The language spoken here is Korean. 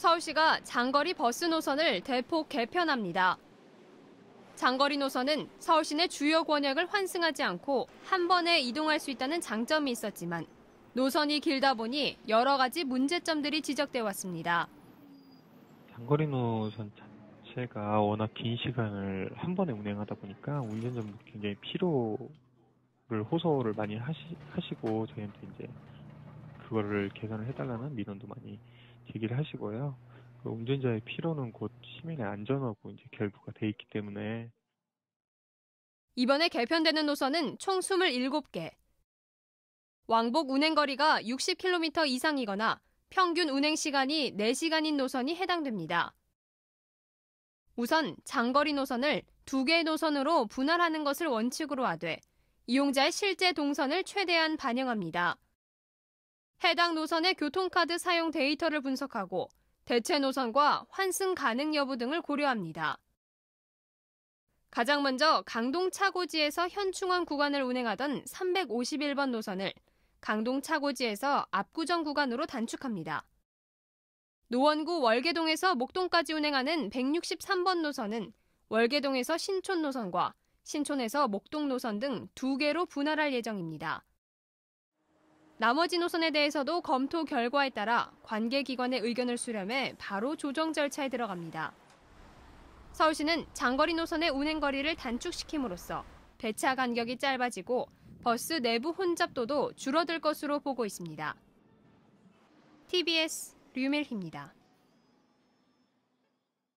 서울시가 장거리 버스 노선을 대폭 개편합니다. 장거리 노선은 서울 시내 주요 권역을 환승하지 않고 한 번에 이동할 수 있다는 장점이 있었지만 노선이 길다 보니 여러 가지 문제점들이 지적돼 왔습니다. 장거리 노선 자체가 워낙 긴 시간을 한 번에 운행하다 보니까 운전자분들 굉장히 피로를 호소를 많이 하시, 하시고 저희한테 이제 그거를 개선을 해달라는 민원도 많이 제기를 하시고요. 그 운전자의 피로는 곧 시민의 안전하고 이제 결부가 돼 있기 때문에 이번에 개편되는 노선은 총 27개. 왕복 운행 거리가 60km 이상이거나 평균 운행 시간이 4시간인 노선이 해당됩니다. 우선 장거리 노선을 두 개의 노선으로 분할하는 것을 원칙으로 하되 이용자의 실제 동선을 최대한 반영합니다. 해당 노선의 교통카드 사용 데이터를 분석하고 대체 노선과 환승 가능 여부 등을 고려합니다. 가장 먼저 강동 차고지에서 현충원 구간을 운행하던 351번 노선을 강동 차고지에서 압구정 구간으로 단축합니다. 노원구 월계동에서 목동까지 운행하는 163번 노선은 월계동에서 신촌 노선과 신촌에서 목동 노선 등 두 개로 분할할 예정입니다. 나머지 노선에 대해서도 검토 결과에 따라 관계기관의 의견을 수렴해 바로 조정 절차에 들어갑니다. 서울시는 장거리 노선의 운행 거리를 단축시킴으로써 배차 간격이 짧아지고 버스 내부 혼잡도도 줄어들 것으로 보고 있습니다. TBS 류밀희입니다.